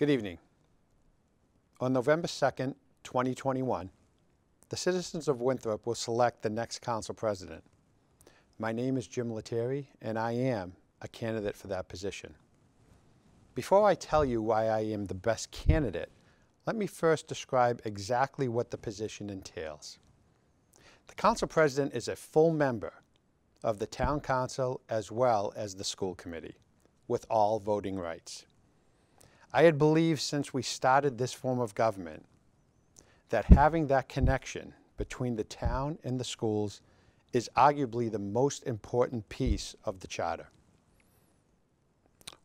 Good evening. On November 2nd, 2021, the citizens of Winthrop will select the next council president. My name is Jim Letterie, and I am a candidate for that position. Before I tell you why I am the best candidate, let me first describe exactly what the position entails. The council president is a full member of the town council as well as the school committee, with all voting rights. I had believed since we started this form of government that having that connection between the town and the schools is arguably the most important piece of the charter.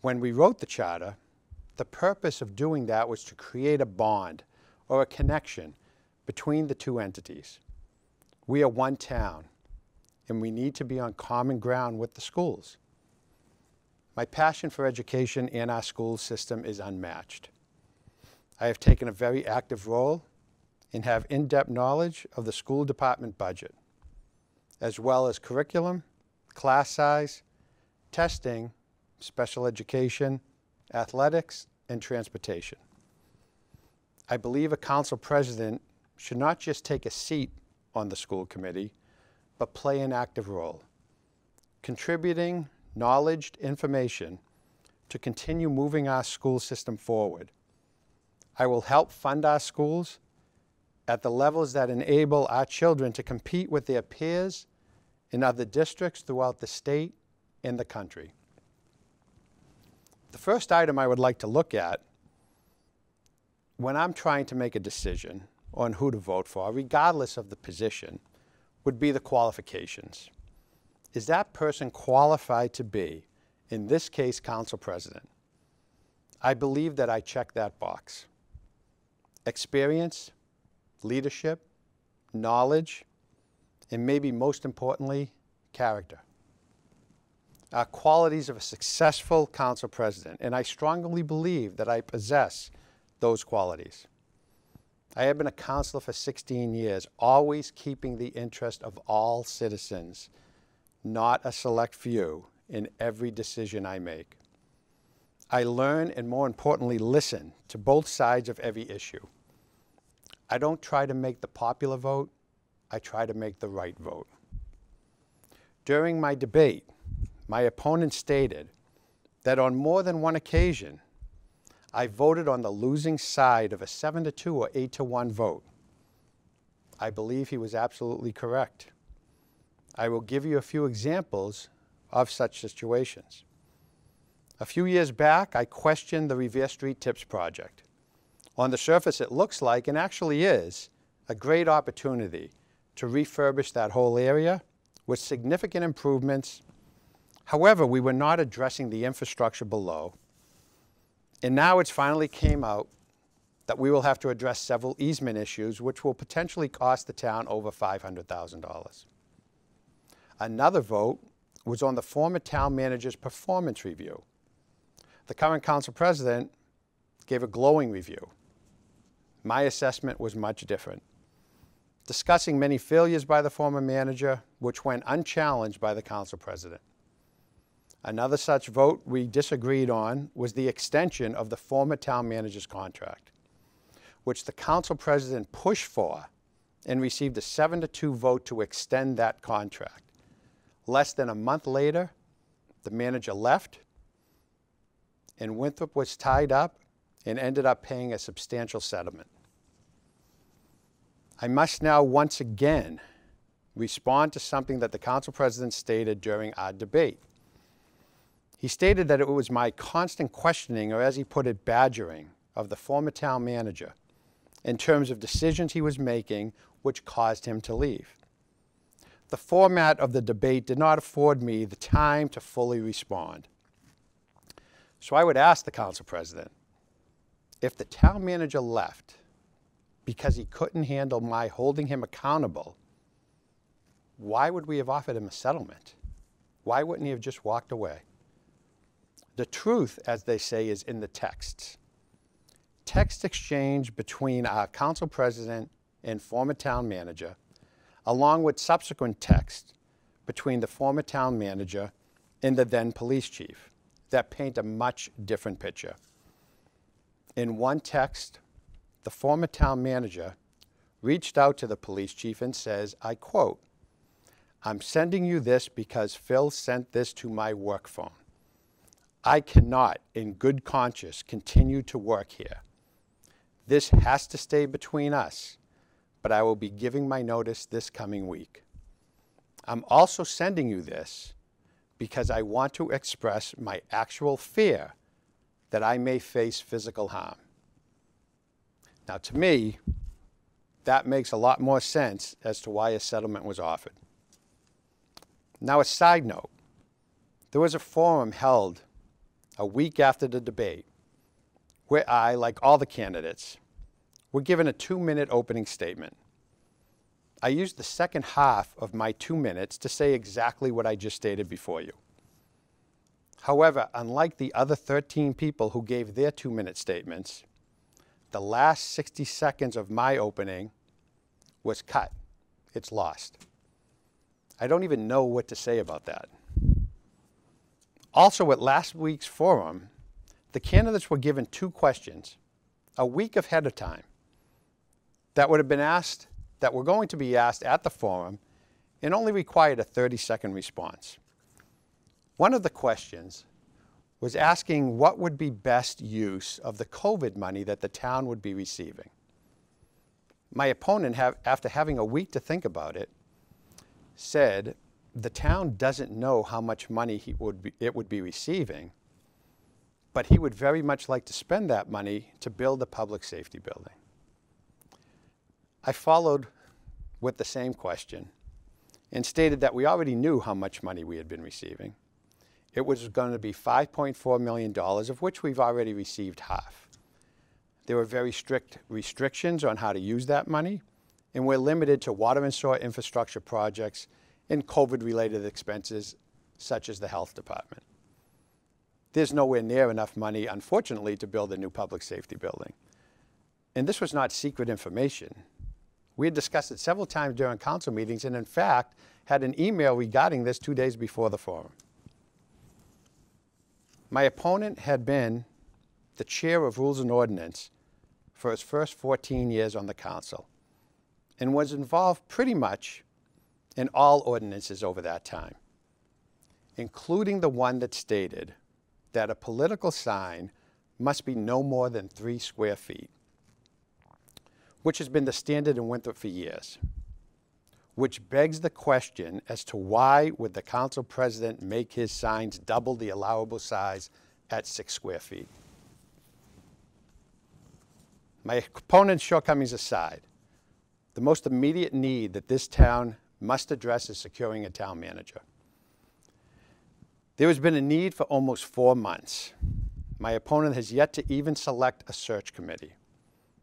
When we wrote the charter, the purpose of doing that was to create a bond or a connection between the two entities. We are one town, and we need to be on common ground with the schools. My passion for education and our school system is unmatched. I have taken a very active role and have in-depth knowledge of the school department budget, as well as curriculum, class size, testing, special education, athletics, and transportation. I believe a council president should not just take a seat on the school committee, but play an active role, contributing knowledge, information to continue moving our school system forward. I will help fund our schools at the levels that enable our children to compete with their peers in other districts throughout the state and the country. The first item I would like to look at when I'm trying to make a decision on who to vote for, regardless of the position, would be the qualifications. Is that person qualified to be, in this case, council president? I believe that I check that box. Experience, leadership, knowledge, and maybe most importantly, character uh, qualities of a successful council president, and I strongly believe that I possess those qualities. I have been a councilor for 16 years, always keeping the interest of all citizens, not a select few, in every decision I make. I learn and more importantly, listen to both sides of every issue. I don't try to make the popular vote, I try to make the right vote. During my debate, my opponent stated that on more than one occasion, I voted on the losing side of a 7 to 2 or 8 to 1 vote. I believe he was absolutely correct. I will give you a few examples of such situations. A few years back, I questioned the Revere Street Tips project. On the surface, it looks like, and actually is, a great opportunity to refurbish that whole area with significant improvements However, we were not addressing the infrastructure below. And now it's finally came out that we will have to address several easement issues, which will potentially cost the town over $500,000. Another vote was on the former town manager's performance review. The current council president gave a glowing review. My assessment was much different, discussing many failures by the former manager, which went unchallenged by the council president. Another such vote we disagreed on was the extension of the former town manager's contract, which the council president pushed for and received a 7 to 2 vote to extend that contract. Less than a month later, the manager left, and Winthrop was tied up and ended up paying a substantial settlement. I must now once again respond to something that the council president stated during our debate. He stated that it was my constant questioning, or as he put it, badgering, of the former town manager in terms of decisions he was making which caused him to leave. The format of the debate did not afford me the time to fully respond. So I would ask the council president, if the town manager left because he couldn't handle my holding him accountable, why would we have offered him a settlement? Why wouldn't he have just walked away? The truth, as they say, is in the texts. Text exchange between our council president and former town manager, along with subsequent text between the former town manager and the then police chief that paint a much different picture. In one text, the former town manager reached out to the police chief and says, I quote, I'm sending you this because Phil sent this to my work phone. I cannot, in good conscience, continue to work here. This has to stay between us, but I will be giving my notice this coming week. I'm also sending you this because I want to express my actual fear that I may face physical harm. Now, to me, that makes a lot more sense as to why a settlement was offered. Now, a side note there was a forum held a week after the debate where I, like all the candidates, were given a two minute opening statement. I used the second half of my two minutes to say exactly what I just stated before you. However, unlike the other 13 people who gave their two minute statements, the last 60 seconds of my opening was cut. It's lost. I don't even know what to say about that. Also, at last week's forum, the candidates were given two questions a week ahead of time that would have been asked, that were going to be asked at the forum, and only required a 30 second response. One of the questions was asking what would be best use of the COVID money that the town would be receiving. My opponent, have, after having a week to think about it, said the town doesn't know how much money would be, it would be receiving, but he would very much like to spend that money to build a public safety building. I followed with the same question and stated that we already knew how much money we had been receiving. It was going to be $5.4 million, of which we've already received half. There were very strict restrictions on how to use that money, and we're limited to water and sewer infrastructure projects and COVID-related expenses, such as the health department. There's nowhere near enough money, unfortunately, to build a new public safety building. And this was not secret information. We had discussed it several times during council meetings and in fact had an email regarding this two days before the forum. My opponent had been the chair of Rules and Ordinance for his first 14 years on the council and was involved pretty much in all ordinances over that time, including the one that stated that a political sign must be no more than three square feet, which has been the standard in Winthrop for years, which begs the question as to why would the council president make his signs double the allowable size at six square feet? My opponent's shortcomings aside, the most immediate need that this town must address is securing a town manager. There has been a need for almost four months. My opponent has yet to even select a search committee.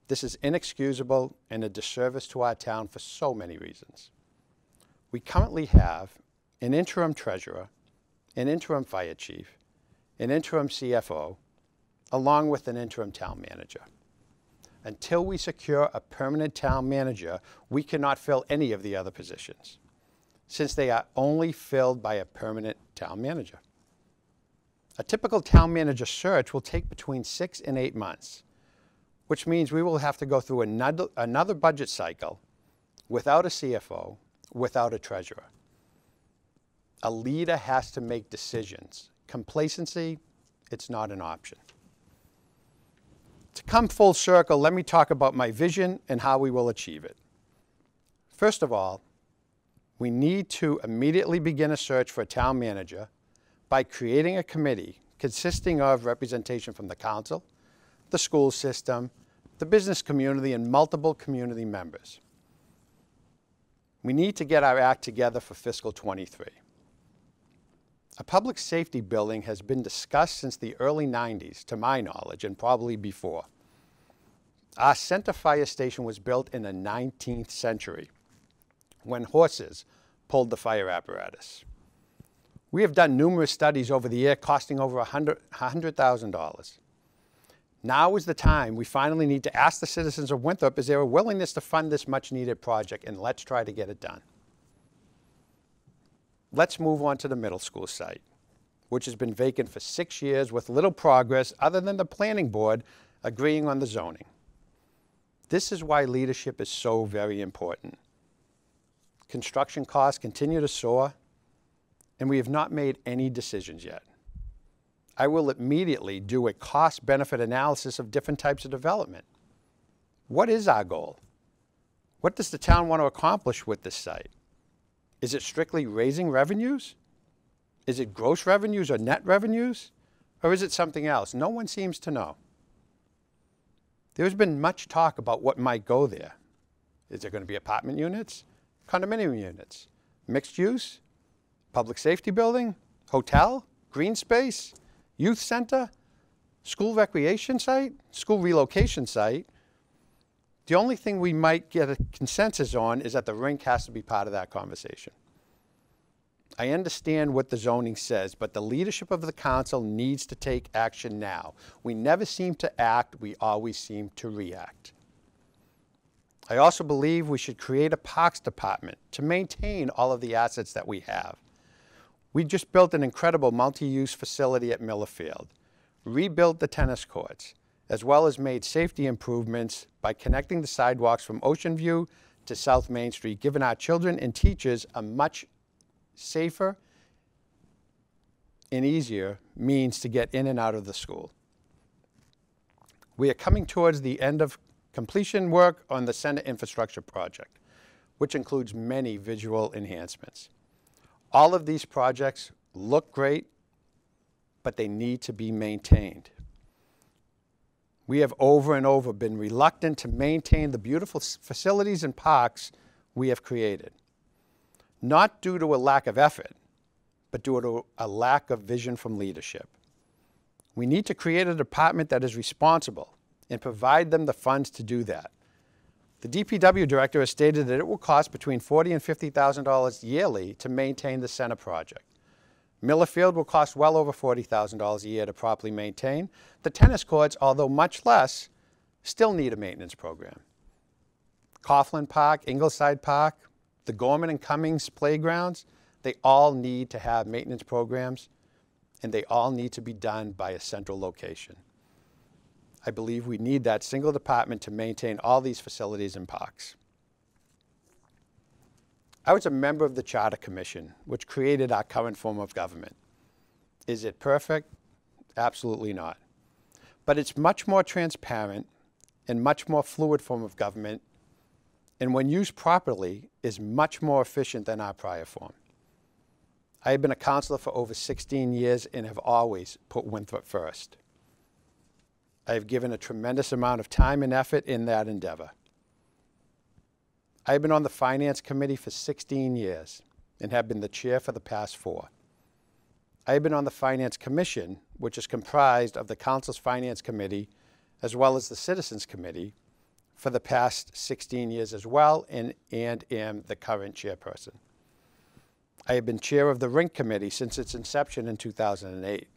This is inexcusable and a disservice to our town for so many reasons. We currently have an interim treasurer, an interim fire chief, an interim CFO, along with an interim town manager. Until we secure a permanent town manager, we cannot fill any of the other positions, since they are only filled by a permanent town manager. A typical town manager search will take between six and eight months, which means we will have to go through another, another budget cycle without a CFO, without a treasurer. A leader has to make decisions. Complacency, it's not an option. To come full circle, let me talk about my vision and how we will achieve it. First of all, we need to immediately begin a search for a town manager by creating a committee consisting of representation from the council, the school system, the business community, and multiple community members. We need to get our act together for fiscal 23. A public safety building has been discussed since the early 90s, to my knowledge, and probably before. Our center fire station was built in the 19th century when horses pulled the fire apparatus. We have done numerous studies over the year costing over $100,000. Now is the time we finally need to ask the citizens of Winthrop is there a willingness to fund this much needed project and let's try to get it done. Let's move on to the middle school site, which has been vacant for six years with little progress other than the planning board agreeing on the zoning. This is why leadership is so very important. Construction costs continue to soar, and we have not made any decisions yet. I will immediately do a cost benefit analysis of different types of development. What is our goal? What does the town want to accomplish with this site? Is it strictly raising revenues? Is it gross revenues or net revenues? Or is it something else? No one seems to know. There's been much talk about what might go there. Is there going to be apartment units, condominium units, mixed use, public safety building, hotel, green space, youth center, school recreation site, school relocation site? The only thing we might get a consensus on is that the rink has to be part of that conversation. I understand what the zoning says, but the leadership of the council needs to take action now. We never seem to act, we always seem to react. I also believe we should create a parks department to maintain all of the assets that we have. We just built an incredible multi-use facility at Miller Field, rebuilt the tennis courts, as well as made safety improvements by connecting the sidewalks from Ocean View to South Main Street, giving our children and teachers a much safer and easier means to get in and out of the school. We are coming towards the end of completion work on the center infrastructure project, which includes many visual enhancements. All of these projects look great, but they need to be maintained. We have over and over been reluctant to maintain the beautiful facilities and parks we have created not due to a lack of effort, but due to a lack of vision from leadership. We need to create a department that is responsible and provide them the funds to do that. The DPW director has stated that it will cost between 40 and $50,000 yearly to maintain the center project. Miller Field will cost well over $40,000 a year to properly maintain. The tennis courts, although much less, still need a maintenance program. Coughlin Park, Ingleside Park, the Gorman and Cummings playgrounds, they all need to have maintenance programs and they all need to be done by a central location. I believe we need that single department to maintain all these facilities and parks. I was a member of the Charter Commission, which created our current form of government. Is it perfect? Absolutely not. But it's much more transparent and much more fluid form of government and when used properly, is much more efficient than our prior form. I have been a councilor for over 16 years and have always put Winthrop first. I have given a tremendous amount of time and effort in that endeavor. I have been on the Finance Committee for 16 years and have been the chair for the past four. I have been on the Finance Commission, which is comprised of the Council's Finance Committee as well as the Citizens Committee, for the past 16 years as well and, and am the current chairperson. I have been chair of the Rink Committee since its inception in 2008.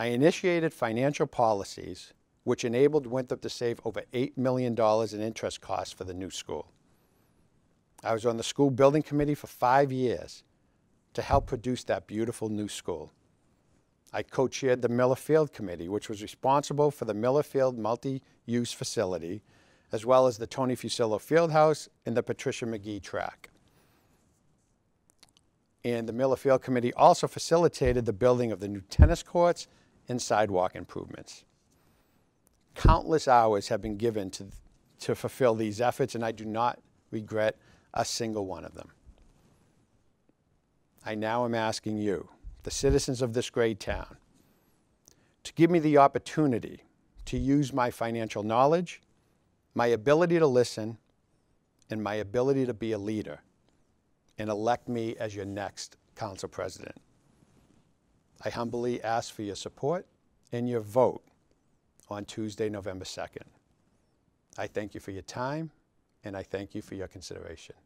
I initiated financial policies which enabled Winthrop to save over $8 million in interest costs for the new school. I was on the school building committee for five years to help produce that beautiful new school. I co-chaired the Miller Field Committee, which was responsible for the Miller Field multi-use facility, as well as the Tony Fusillo Fieldhouse and the Patricia McGee track. And the Miller Field Committee also facilitated the building of the new tennis courts and sidewalk improvements. Countless hours have been given to, to fulfill these efforts, and I do not regret a single one of them. I now am asking you, the citizens of this great town, to give me the opportunity to use my financial knowledge, my ability to listen, and my ability to be a leader, and elect me as your next council president. I humbly ask for your support and your vote on Tuesday, November 2nd. I thank you for your time, and I thank you for your consideration.